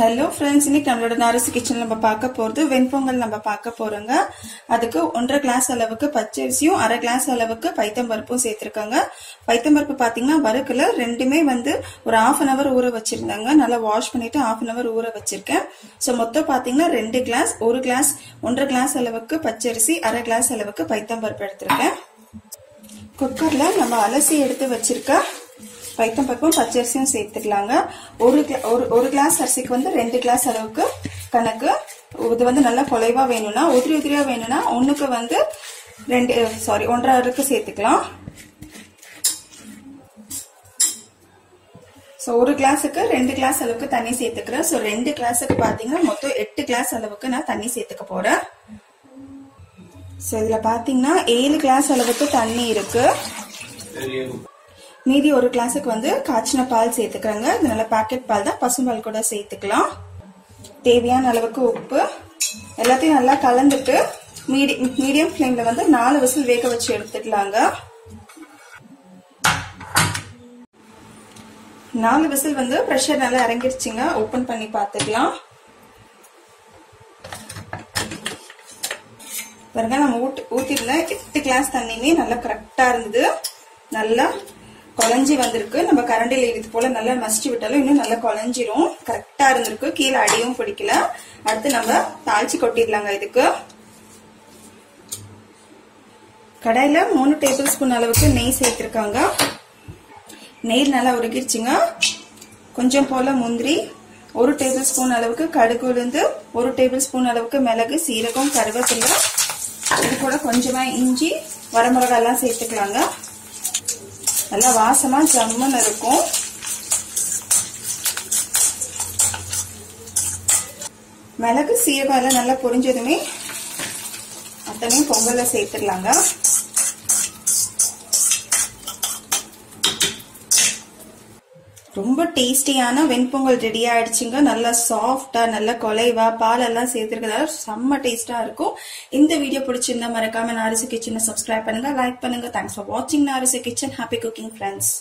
Hello friends இன்னைக்கு நம்மளோட நாரசி kitchen நம்ம பார்க்க போகிறது வெண்பொங்கல் நம்ம பார்க்க போறோங்க. அதுக்கு ஒன்றரை கிளாஸ் அளவுக்கு பச்சரிசியும் அரை கிளாஸ் அளவுக்கு பைத்தம்பருப்பும் சேர்த்துருக்காங்க. பைத்தம்பருப்பு பார்த்தீங்கன்னா வறுக்கல ரெண்டுமே வந்து ஒரு ஆஃப் அன் அவர் ஊற வச்சிருந்தாங்க. நல்லா வாஷ் பண்ணிட்டு ஆஃப் அன் அவர் ஊற வச்சிருக்கேன். ஸோ மொத்தம் பார்த்தீங்கன்னா ரெண்டு கிளாஸ் ஒரு கிளாஸ் ஒன்றரை கிளாஸ் அளவுக்கு பச்சரிசி அரை கிளாஸ் அளவுக்கு பைத்தம்பருப்பு எடுத்திருக்கேன். குக்கர்ல நம்ம அலசி எடுத்து வச்சிருக்க பைத்தம் பருப்பும் பச்சரிசியும் சேர்த்துக்கலாங்க. ஒரு கிளா- ஒரு ஒரு கிளாஸ் அரிசிக்கு வந்து ரெண்டு கிளாஸ் அளவுக்கு கணக்கு. இது வந்து நல்லா குலைவா வேணும்னா உதிரி உதிரியா வேணும்னா ஒண்ணுக்கு வந்து ரெண்டு சாரி ஒன்றரை அருக்கு சேர்த்துக்கலாம். ஸோ ஒரு கிளாஸுக்கு ரெண்டு கிளாஸ் அளவுக்கு தண்ணி சேர்த்துக்கிறேன். ஸோ ரெண்டு கிளாஸுக்கு பார்த்தீங்கன்னா மொத்தம் எட்டு கிளாஸ் அளவுக்கு நான் தண்ணி சேர்த்துக்க போறேன். ஸோ இதில் பார்த்தீங்கன்னா ஏழு கிளாஸ் அளவுக்கு தண்ணி இருக்கு. மீதி ஒரு கிளாஸுக்கு வந்து காய்ச்சின பால் சேர்த்துக்கிறேங்க. இதனால நல்ல பாக்கெட் பால் தான். பசும்பால் கூட சேர்த்துக்கலாம். தேவையான அளவுக்கு உப்பு. எல்லாத்தையும் நல்லா கலந்துட்டு மீடி மீடியம் ஃப்ளேமில் வந்து நாலு விசில் வேக வச்சு எடுத்துக்கலாங்க. நாலு விசில் வந்து ப்ரெஷர் நல்லா இறங்கிருச்சுங்க. ஓப்பன் பண்ணி பார்த்துக்கலாம். பாருங்க நம்ம ஊட்டி ஊத்திருந்த எட்டு கிளாஸ் தண்ணியுமே நல்லா கரெக்டா இருந்தது. நல்லா குழஞ்சி வந்திருக்கு. நம்ம கரண்டில் இது போல நல்லா மசிச்சு விட்டாலும் இன்னும் நல்லா குழஞ்சிரும். கரெக்டா இருந்திருக்கு. கீழே அடியும் பிடிக்கல. அடுத்து நம்ம தாளிச்சு கொட்டிடலாங்க இதுக்கு. கடாயில மூணு டேபிள் ஸ்பூன் அளவுக்கு நெய் சேர்த்திருக்காங்க. நெய் நல்லா உருகிருச்சுங்க. கொஞ்சம் போல முந்திரி ஒரு டேபிள் ஸ்பூன் அளவுக்கு கடுகு உளுந்து ஒரு டேபிள் ஸ்பூன் அளவுக்கு மிளகு சீரகம் கருவேப்பிலை. இது கூட கொஞ்சமா இஞ்சி வரமிளகாய் எல்லாம் சேர்த்துக்கலாங்க. நல்லா வாசமா ஜம்முன்னு இருக்கும். மிளகு சீரகம் எல்லாம் நல்லா பொரிஞ்சதுமே அத்தனையும் பொங்கலில் சேர்த்துடலாங்க. ரொம்ப டேஸ்டியான வெண்பொங்கல் ரெடி ஆயிடுச்சுங்க. நல்லா சாஃப்டா நல்லா கொலைவா பால் எல்லாம் சேர்த்துருக்கதால செம்ம டேஸ்டா இருக்கும். இந்த வீடியோ பிடிச்சிருந்தா மறக்காம நாரிசு கிச்சனை சப்ஸ்கிரைப் பண்ணுங்க லைக் பண்ணுங்க. தேங்க்ஸ் ஃபார் வாட்சிங் Narisu kitchen happy cooking friends